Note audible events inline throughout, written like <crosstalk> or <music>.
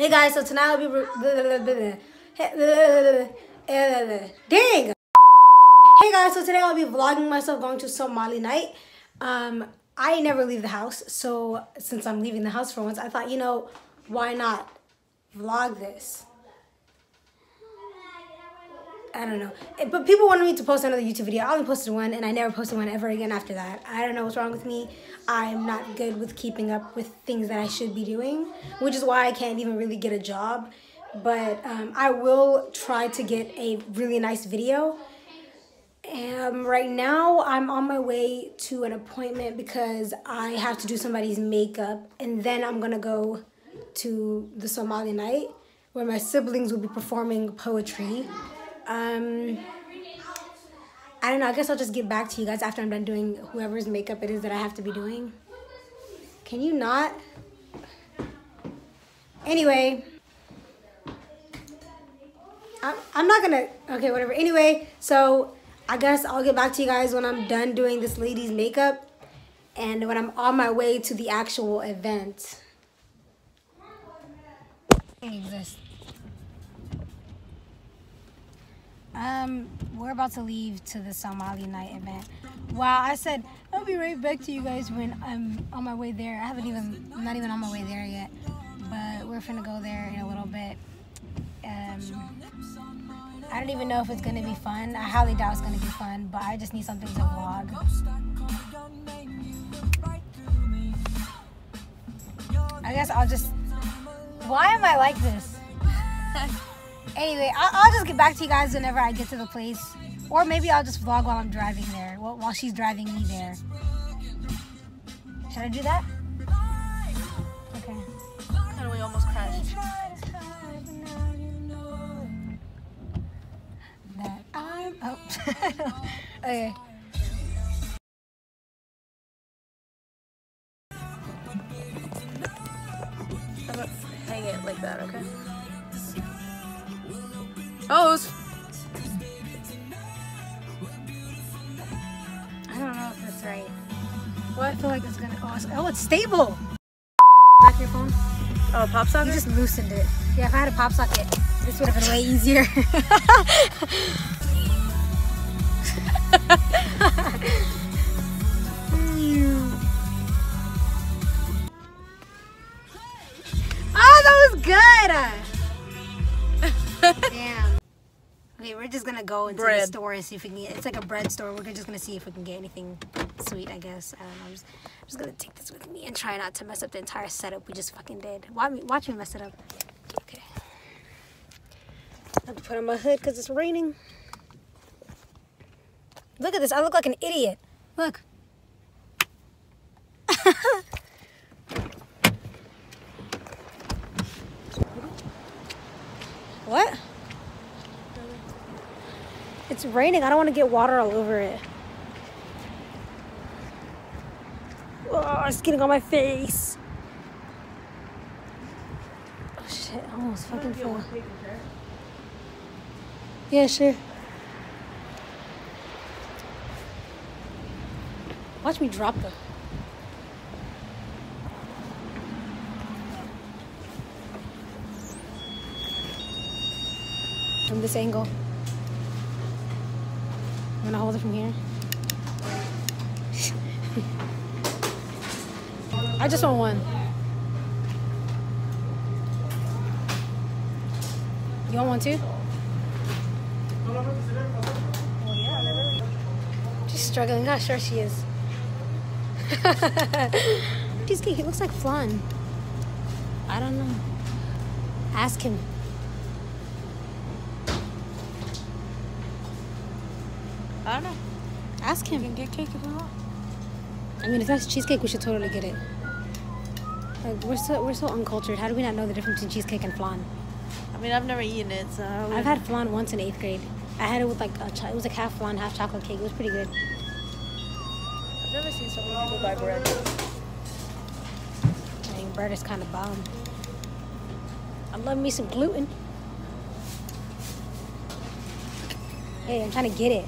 Hey guys, so tonight I'll be. Dang! Hey guys, so today I'll be vlogging myself going to Somali night. Um, I never leave the house, so since I'm leaving the house for once, I thought, you know, why not vlog this? I don't know. Eh, But people wanted me to post another YouTube video. I only posted one, and I never posted one ever again after that. I don't know what's wrong with me. I'm not good with keeping up with things that I should be doing, which is why I can't even really get a job. But um, I will try to get a really nice video. Um, right now, I'm on my way to an appointment because I have to do somebody's makeup, and then I'm gonna go to the Somali night where my siblings will be performing poetry. Um, I don't know. I guess I'll just get back to you guys after I'm done doing whoever's makeup it is that I have to be doing. Can you not? Anyway, I'm, I'm not gonna. Okay, whatever. Anyway, so I guess I'll get back to you guys when I'm done doing this lady's makeup and when I'm on my way to the actual event. Um, we're about to leave to the Somali night event. Wow, I said I'll be right back to you guys when I'm on my way there. I haven't even, I'm not even on my way there yet, but we're finna go there in a little bit. Um, I don't even know if it's gonna be fun. I highly doubt it's gonna be fun, but I just need something to vlog. I guess I'll just. Why am I like this? <laughs> Anyway, I'll, I'll just get back to you guys whenever I get to the place. Or maybe I'll just vlog while I'm driving there, while, while she's driving me there. Should I do that? Okay. And we almost crashed. That I'm. Oh. <laughs> okay. Stable! Back your phone. Oh, pop You socket? just loosened it. Yeah, if I had a pop socket, this would have been way easier. <laughs> oh, that was good! <laughs> Damn. Okay, we're just gonna go into the store and see if we can get. It's like a bread store. We're just gonna see if we can get anything sweet. I guess I don't know. I'm just, gonna take this with me and try not to mess up the entire setup we just fucking did. Watch me, watch me mess it up. Okay. I have to put on my hood because it's raining. Look at this. I look like an idiot. Look. <laughs> what? It's raining. I don't want to get water all over it. Oh, it's getting on my face. Oh shit, I almost fucking fell. Yeah, sure. Watch me drop them. From this angle. I'm gonna hold it from here. <laughs> I just want one. You want one too? She's struggling. How sure she is. <laughs> Cheesecake. He looks like flan. I don't know. Ask him. I don't know. Ask You him. can get cake if you want. I mean, if that's cheesecake, we should totally get it. Like, we're so we're so uncultured. How do we not know the difference between cheesecake and flan? I mean, I've never eaten it, so. I I've had flan once in eighth grade. I had it with like a cho- it was like half flan, half chocolate cake. It was pretty good. I've never seen so many people buy bread. I mean, bread is kind of bomb. I love me some gluten. Hey, I'm trying to get it.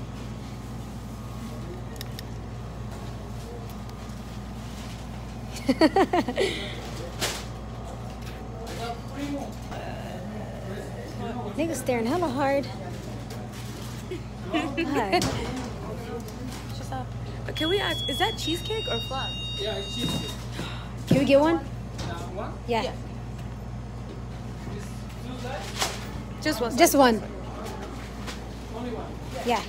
<laughs> Niggas staring hella hard. <laughs> God. Just up. Uh, Can we ask, is that cheesecake or flan? Yeah, it's cheesecake. Can we get one? Uh, one? Yeah. Yeah. Just one. Just one. Only one. Yeah.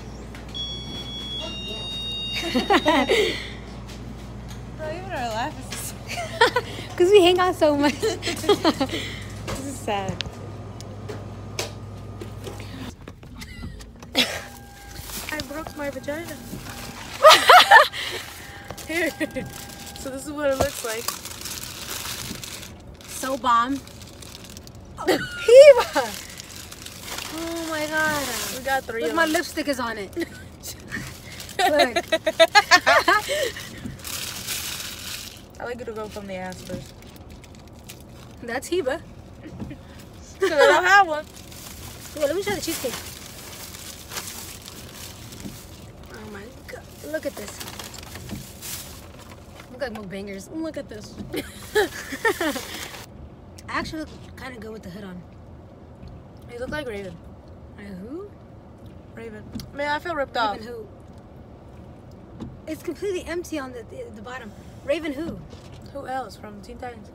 <laughs> <laughs> Bro, even our laugh is Because we hang out so much. Sad. I broke my vagina. Here. <laughs> So this is what it looks like. So bomb. Oh. <laughs> Hiva! Oh my god. We got three Look, my them. lipstick is on it. <laughs> Look. I like it to go from the ass first. That's Hiba. Because I don't have one. Wait, let me try the cheesecake. Oh my god. Look at this. Look like bangers. Look at this. I actually look kind of good with the hood on. You look like Raven. Like, who? Raven. Man, I feel ripped off. Raven who? It's completely empty on the, the, the bottom. Raven who? Who else from Teen Titans?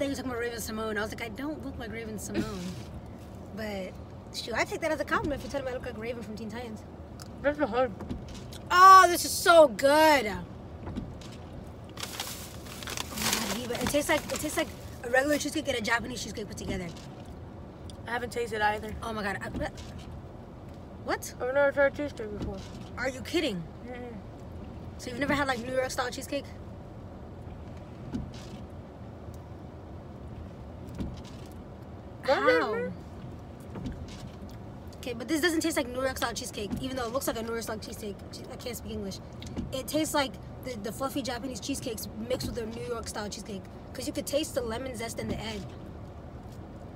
I think you're talking about Raven-Symoné. I was like, I don't look like Raven-Symoné. <coughs> but, shoot, I take that as a compliment if you tell me I look like Raven from Teen Titans. That's the hood. Oh, this is so good. Oh my God, It tastes like it tastes like a regular cheesecake and a Japanese cheesecake put together. I haven't tasted either. Oh my god. I- what? I've never tried cheesecake before. Are you kidding? Mm-mm. So you've never had like New York style cheesecake? How? Okay, but this doesn't taste like New York style cheesecake, even though it looks like a New York style cheesecake. I can't speak English. It tastes like the, the fluffy Japanese cheesecakes mixed with the New York style cheesecake. Because you could taste the lemon zest in the egg.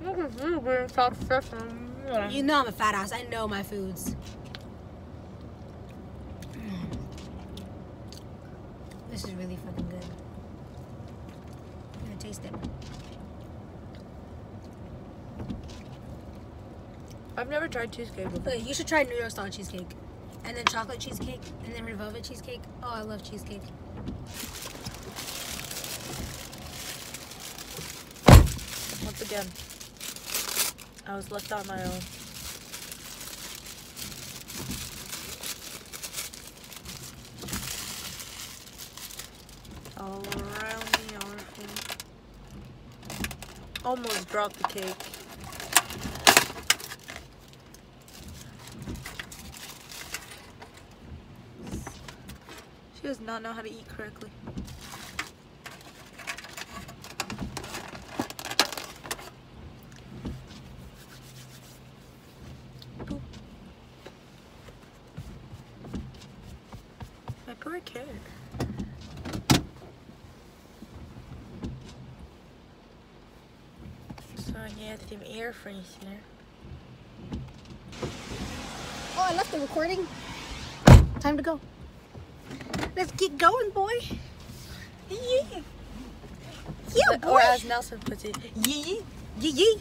Look at you being self-sufficient. You know I'm a fat ass. I know my foods. This is really fucking good. I'm gonna taste it. I've never tried cheesecake before. Okay, you should try New York style cheesecake. And then chocolate cheesecake. And then red velvet cheesecake. Oh, I love cheesecake. Once again, I was left on my own. All around me are things. Almost dropped the cake. She does not know how to eat correctly. My poor kid. Air freshener. Oh, I left the recording. Time to go. Let's get going, boy. Yeah. Yeah, boy. Or as Nelson puts it, yee. Yee yee.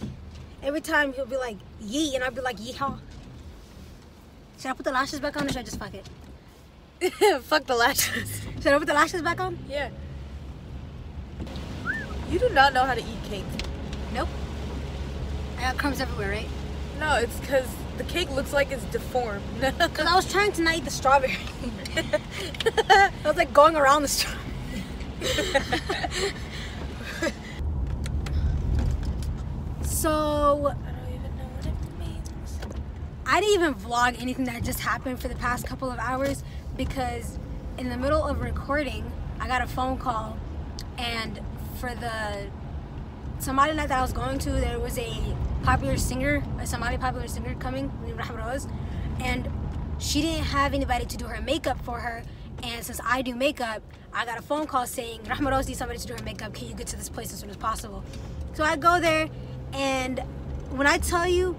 Every time he'll be like yee, and I'll be like yeehaw. Should I put the lashes back on, or should I just fuck it? <laughs> Fuck the lashes. Should I put the lashes back on? Yeah. You do not know how to eat cake. Nope. I got crumbs everywhere, right? No, it's because the cake looks like it's deformed. <laughs> Cause I was trying to not eat the strawberry. <laughs> I was like going around the strawberry. <laughs> so I don't even know what it means. I didn't even vlog anything that just happened for the past couple of hours because in the middle of recording, I got a phone call and for the somebody that I was going to, there was a popular singer, a Somali popular singer coming, Rose, and she didn't have anybody to do her makeup for her. And since I do makeup, I got a phone call saying, Rahma Rose needs somebody to do her makeup. Can you get to this place as soon as possible? So I go there, and when I tell you,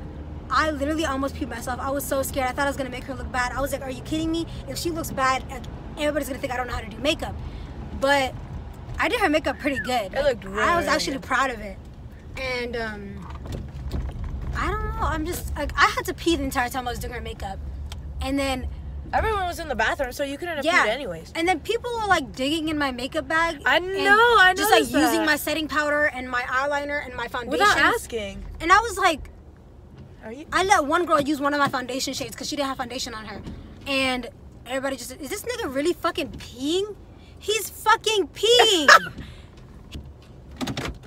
I literally almost peed myself. I was so scared. I thought I was gonna make her look bad. I was like, "Are you kidding me? If she looks bad, everybody's gonna think I don't know how to do makeup." But I did her makeup pretty good. It looked I was actually proud of it. And um, I don't know. I'm just like I had to pee the entire time I was doing her makeup, and then Everyone was in the bathroom, so you couldn't have yeah, peed anyways. and then people were like digging in my makeup bag. I know, I know. just like noticed using my setting powder and my eyeliner and my foundation. Without asking. And I was like, Are you? I let one girl use one of my foundation shades because she didn't have foundation on her, and everybody just is this nigga really fucking peeing? He's fucking <laughs> peeing.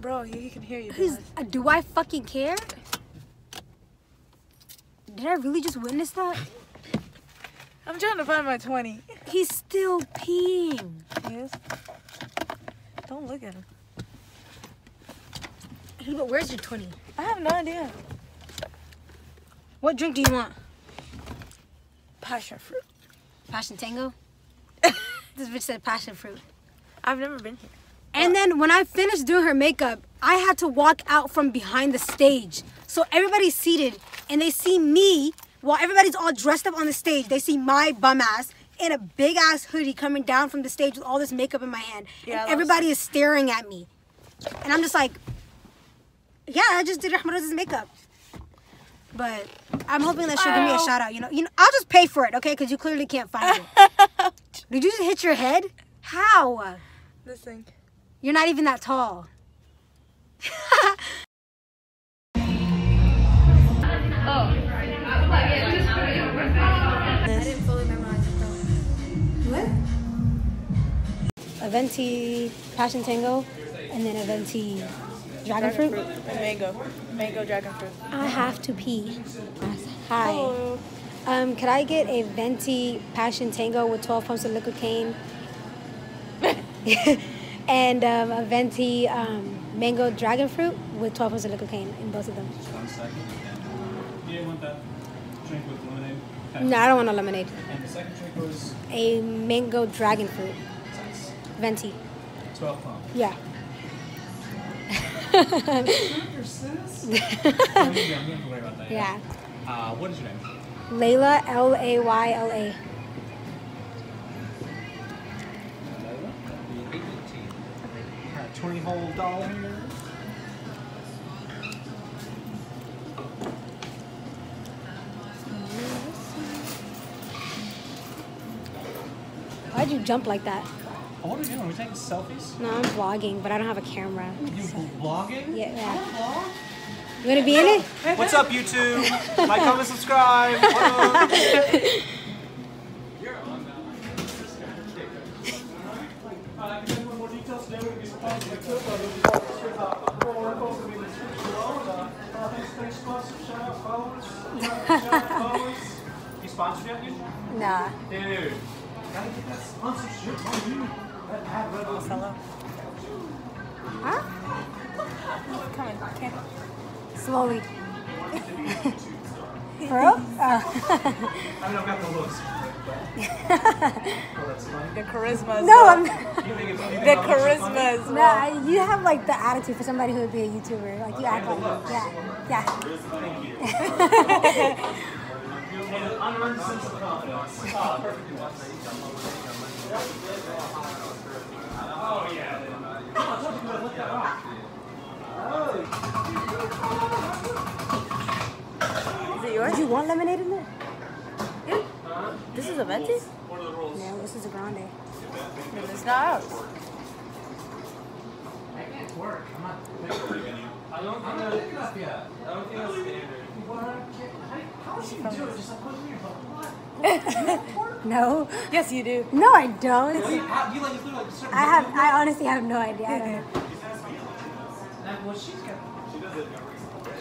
Bro, he can hear you. Uh, do I fucking care? Did I really just witness that? I'm trying to find my 20. He's still peeing. Yes. Don't look at him. Hey, but where's your 20? I have no idea. What drink do you want? Passion fruit. Passion Tango? <laughs> this bitch said passion fruit. I've never been here. And then when I finished doing her makeup, I had to walk out from behind the stage. So everybody's seated and they see me while everybody's all dressed up on the stage. They see my bum ass in a big ass hoodie coming down from the stage with all this makeup in my hand. Yeah, and everybody is staring at me. And I'm just like, yeah, I just did Ahmad's makeup. But I'm hoping that she'll give me a shout out. You know, you know, I'll just pay for it, okay? Because you clearly can't find it. <laughs> Did you just hit your head? How? This thing. You're not even that tall. <laughs> I didn't fully memorize it. What? A venti passion tango, and then a venti dragon fruit. And mango. Mango dragon fruit. I have to pee. Hi. Hello. Um, could I get a venti passion tango with 12 pumps of liquid cane? <laughs> and um, a venti um, mango dragon fruit with 12 pumps of liquid cane in both of them. Second. You didn't want that drink with lemonade? No, I don't want a lemonade. And the second drink was A mango dragon fruit size venti. 12 pump. Yeah. Your sis? <laughs> <laughs> you don't have to worry about that. yeah. Uh, what is your name? Layla L A Y L A. That'd be 18. Got Why'd you jump like that? Oh, what are we doing? Are we taking selfies? No, I'm vlogging, but I don't have a camera. You vlogging? Yeah, yeah. Vlog? You wanna be in it? What's up, YouTube? like, comment, subscribe. What <laughs> up? You sponsored yet, dude? Nah. Dude. Gotta get that sponsorship on you. That ad Red Bull. Hello. Huh? Come on. Okay. Slowly. <laughs> For real? <laughs> Oh. I mean, I've got the looks. oh, that's funny. The charisma. no, I'm. <laughs> You think it's, you think The I'm actually charisma as well. Nah, you have like the attitude for somebody who would be a YouTuber. Like you act like yeah, yeah. Thank you. And an unearned sense of confidence. Oh, perfect. Oh, yeah. Come on, I told you to let that rock. Is it yours? Do you want lemonade in there? This is a venti? No, this is a grande. No, it's not ours. Work. I'm not I don't think that's picked up yet. I don't think that's standard. How is she doing? Just like put it your phone. No, Yes, you do. no, I don't. How you like you like certain I have. I honestly have no idea. I don't know. Well, she's got. She does it.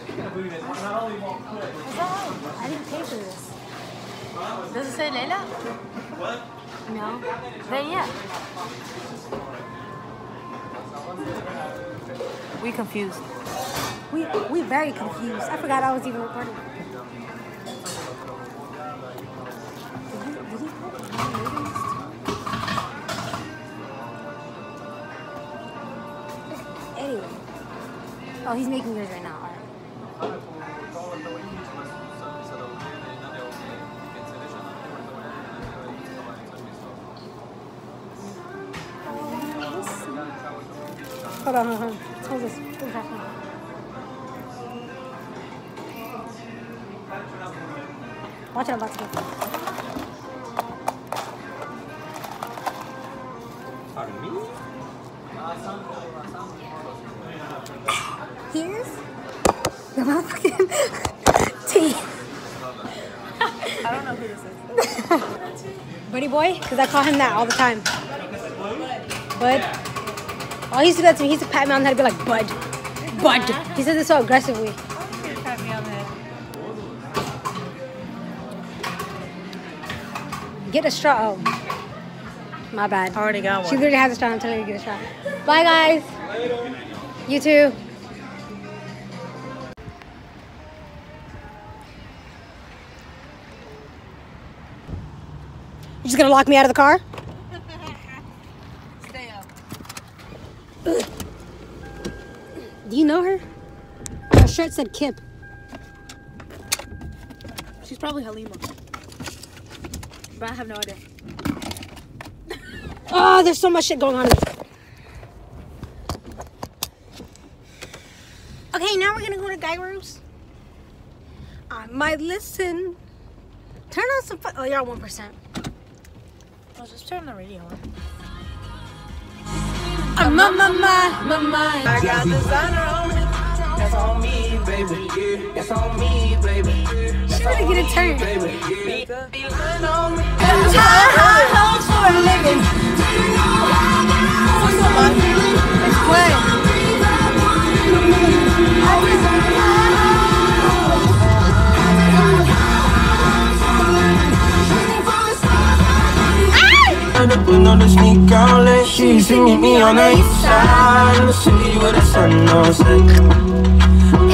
She's got a booty that not only won't quit. I didn't pay for this. Does it say Leila? What? No. Then yeah. We confused. We we very confused. I forgot I was even recording. Oh, he's making yours right now. All right. Hold on, hold on. Hold this. Put it back on. Watch it, I'm about to get Pardon me? The motherfucking tea. I don't know who this is. Buddy boy? Because I call him that all the time. Bud. Oh, he used to do that to me. He used to pat me on the head and be like, Bud. Bud. He says it so aggressively. Pat me on the head. Get a straw. Oh. My bad. I already got one. She literally has a straw. I'm telling you to get a straw. Bye, guys. You too. She's gonna lock me out of the car? <laughs> Stay up. Do you know her? Her shirt said Kip. She's probably Halima. But I have no idea. oh, <laughs> there's so much shit going on. Okay, now we're gonna go to Gyros. I might listen. Turn on some. Oh, you're at 1%. Let's just turn the radio on. I'm on my mind, my mind. I got designer on me. That's on me, baby. That's on me, baby. She's gonna get a turn. Be lying on me. High hopes <laughs> for a living. End on the sneak out late. She see me, me on the east side. The city where the sun don't set.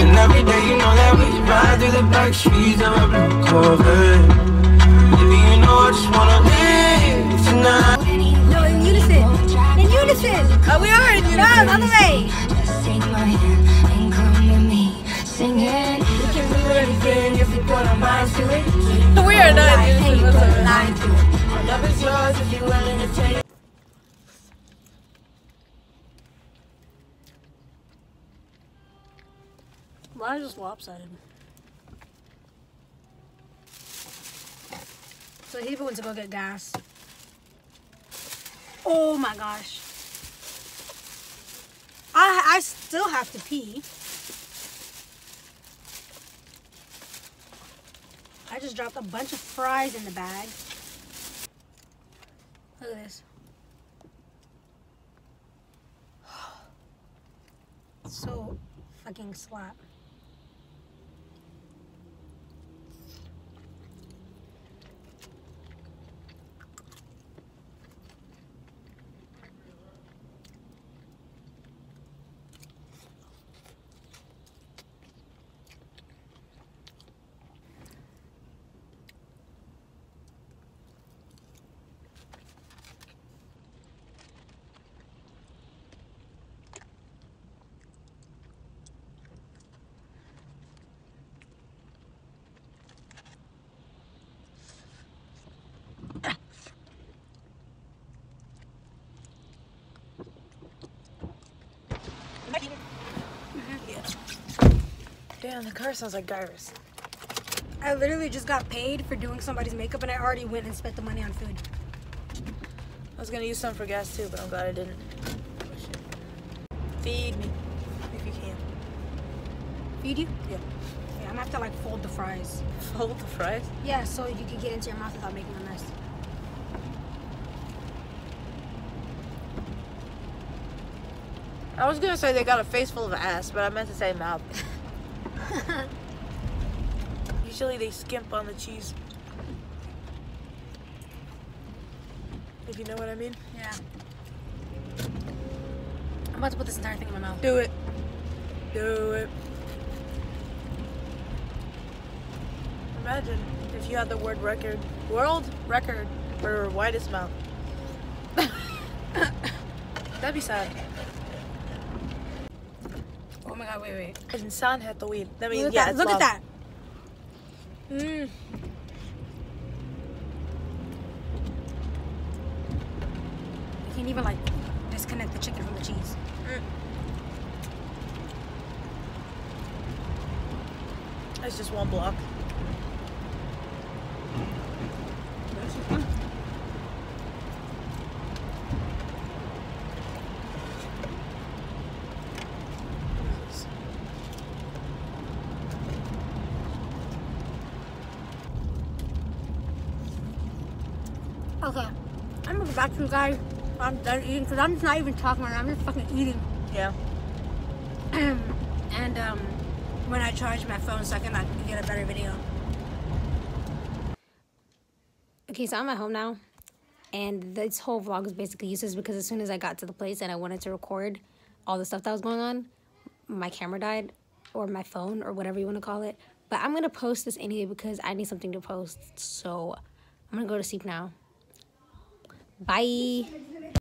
And every day you know that we ride through the back streets of a blue Corvette. Baby, you know I just wanna live tonight. No, in unison. In unison. Oh, we are in unison, on the way. Just take my hand and come with me. Sing it. We can do anything if we put our minds to it. We are not in Hey, unison Why is this lopsided? So he went to go get gas. Oh my gosh. I I still have to pee. I just dropped a bunch of fries in the bag. Look at this. <sighs> So fucking slap. Damn, the car sounds like Gyros. I literally just got paid for doing somebody's makeup and I already went and spent the money on food. I was gonna use some for gas too, but I'm glad I didn't. Feed me, if you can. Feed you? Yeah. Yeah, I'm gonna have to like fold the fries. <laughs> Fold the fries. Yeah, so you can get into your mouth without making a mess. I was gonna say they got a face full of ass, but I meant to say mouth. <laughs> <laughs> Usually they skimp on the cheese. If you know what I mean. Yeah. I'm about to put this entire thing in my mouth. Do it. Do it. Imagine if you had the word record, world record for widest mouth. <laughs> That'd be sad. Oh my god, wait, wait. Insan had the weed. That means Look at yeah, that. it's Look at that. Mm. You can't even like disconnect the chicken from the cheese. It's just one block. Okay. I'm gonna go back to you guys. I'm done eating because I'm just not even talking right now. I'm just fucking eating. Yeah. and um, when I charge my phone so I can like, get a better video. Okay, so I'm at home now. And this whole vlog is basically useless because as soon as I got to the place and I wanted to record all the stuff that was going on, my camera died or my phone or whatever you want to call it. But I'm going to post this anyway because I need something to post. So I'm going to go to sleep now. Bye.